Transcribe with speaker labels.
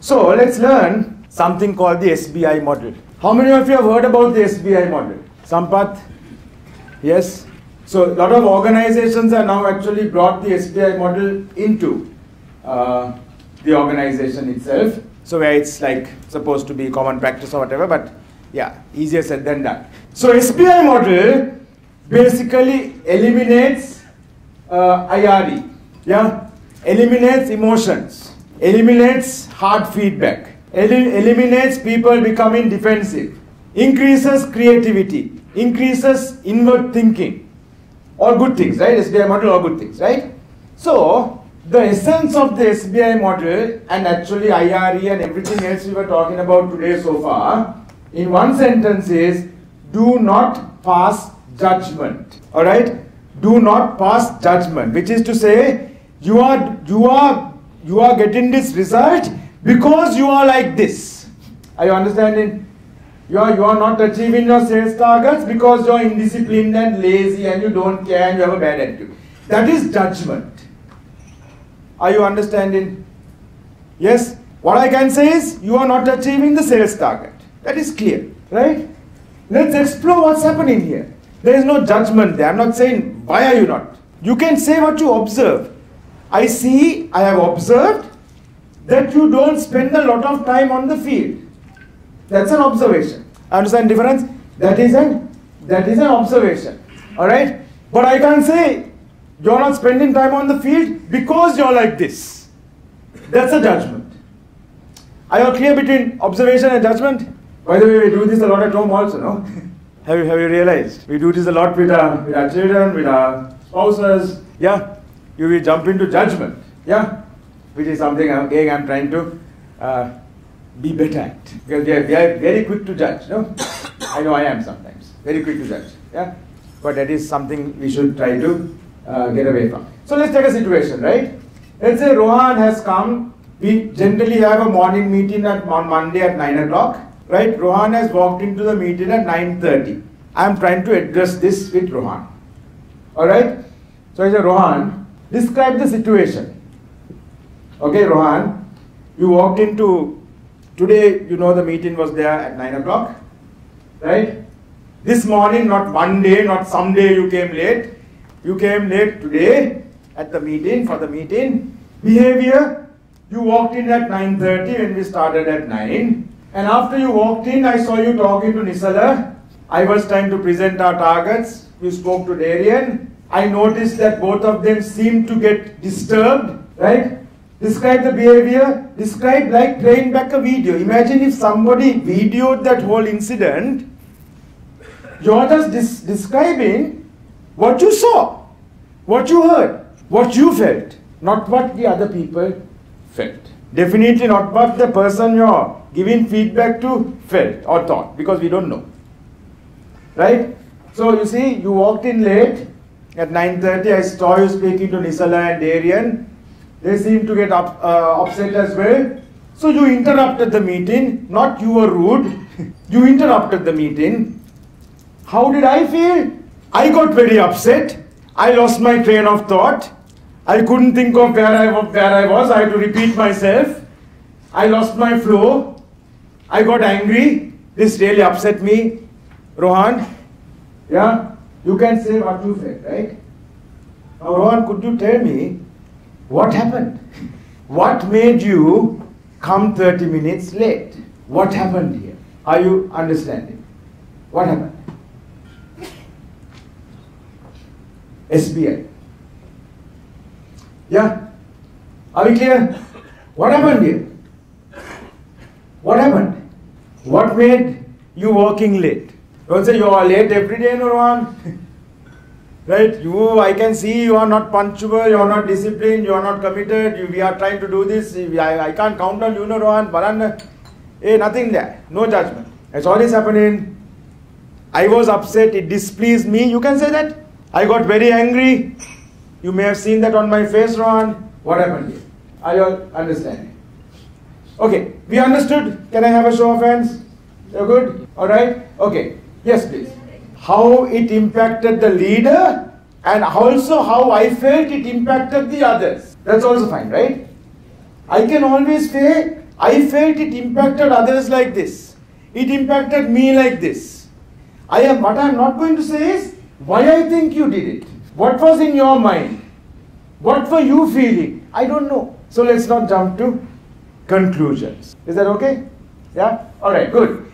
Speaker 1: So let's learn something called the SBI model. How many of you have heard about the SBI model? Sampath? Yes? So a lot of organizations are now actually brought the SBI model into uh, the organization itself. So where it's like supposed to be common practice or whatever, but yeah, easier said than done. So SBI model basically eliminates uh, IRE, yeah, eliminates emotions, eliminates hard feedback, el eliminates people becoming defensive, increases creativity, increases inward thinking, all good things, right? SBI model, all good things, right? So the essence of the SBI model and actually IRE and everything else we were talking about today so far, in one sentence is do not pass judgment. All right? Do not pass judgment, which is to say you are you are you are getting this result because you are like this. Are you understanding? You are, you are not achieving your sales targets because you are indisciplined and lazy and you don't care and you have a bad attitude. That is judgment. Are you understanding? Yes? What I can say is you are not achieving the sales target. That is clear, right? Let's explore what's happening here. There is no judgment there. I'm not saying why are you not. You can say what you observe. I see, I have observed that you don't spend a lot of time on the field. That's an observation. Understand difference? That is an that is an observation. Alright? But I can't say you're not spending time on the field because you're like this. That's a judgment. Are you clear between observation and judgment? By the way, we do this a lot at home also, no? have, you, have you realized? We do this a lot with our, with our children, with our spouses. Yeah? You will jump into judgment. Yeah? Which is something again I'm trying to uh, be better at. Because we are, we are very quick to judge, no? I know I am sometimes. Very quick to judge. Yeah? But that is something we should try to uh, get away from. So let's take a situation, right? Let's say Rohan has come. We generally have a morning meeting at, on Monday at 9 o'clock right? Rohan has walked into the meeting at 9.30. I am trying to address this with Rohan. Alright? So I say, Rohan, describe the situation. Okay, Rohan, you walked into, today, you know the meeting was there at 9 o'clock, right? This morning, not one day, not someday you came late. You came late today at the meeting, for the meeting. Behavior, you walked in at 9.30 when we started at 9. And after you walked in, I saw you talking to Nisala. I was trying to present our targets. You spoke to Darian. I noticed that both of them seemed to get disturbed, right? Describe the behavior. Describe like playing back a video. Imagine if somebody videoed that whole incident. You're just dis describing what you saw, what you heard, what you felt, not what the other people felt. Definitely not what the person you're giving feedback to felt or thought because we don't know. Right? So you see, you walked in late at 9.30. I saw you speaking to Nisala and Darian. They seemed to get up, uh, upset as well. So you interrupted the meeting. Not you were rude. you interrupted the meeting. How did I feel? I got very upset. I lost my train of thought. I couldn't think of where I, where I was. I had to repeat myself. I lost my flow. I got angry. This really upset me. Rohan, yeah, you can say what you right? Now, Rohan, could you tell me what happened? What made you come 30 minutes late? What happened here? Are you understanding? What happened? SBI. Yeah? Are we clear? What happened here? What happened? What made you working late? Don't say you are late every day, Nurwan. right? You, I can see you are not punctual, you are not disciplined, you are not committed. You, we are trying to do this. I, I can't count on you, Nurwan. Baran, hey, uh, eh, nothing there. No judgment. All is happening. I was upset. It displeased me. You can say that. I got very angry. You may have seen that on my face, Ron. What happened here? Are you all understanding? Okay, we understood. Can I have a show of hands? You're good? Alright? Okay. Yes, please. How it impacted the leader and also how I felt it impacted the others. That's also fine, right? I can always say I felt it impacted others like this. It impacted me like this. I am what I am not going to say is why I think you did it. What was in your mind? What were you feeling? I don't know. So let's not jump to conclusions. Is that okay? Yeah? Alright, good.